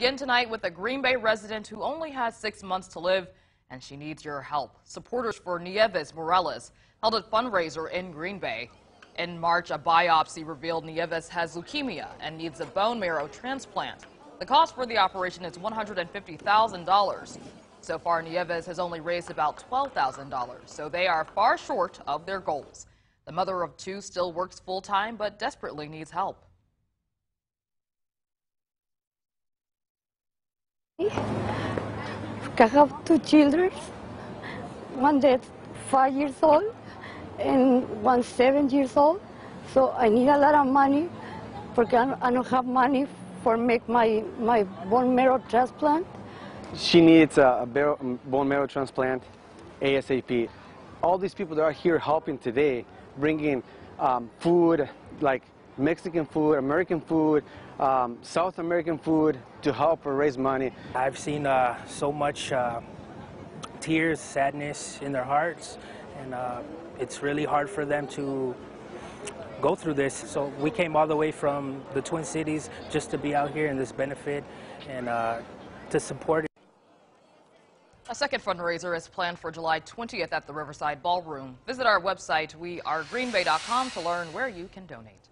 Begin tonight with a Green Bay resident who only has six months to live, and she needs your help. Supporters for Nieves Morales held a fundraiser in Green Bay. In March, a biopsy revealed Nieves has leukemia and needs a bone marrow transplant. The cost for the operation is $150,000. So far, Nieves has only raised about $12,000, so they are far short of their goals. The mother of two still works full time, but desperately needs help. I have two children, one that's five years old and one seven years old. So I need a lot of money because I don't have money for make my, my bone marrow transplant. She needs a, bar- bone marrow transplant ASAP. All these people that are here helping today, bringing um, food like Mexican food, American food, um, South American food to help her raise money. I've seen uh, so much uh, tears, sadness in their hearts, and uh, it's really hard for them to go through this. So we came all the way from the Twin Cities just to be out here in this benefit and uh, to support it. A second fundraiser is planned for July 20th at the Riverside Ballroom. Visit our website, wearegreenbay.com, to learn where you can donate.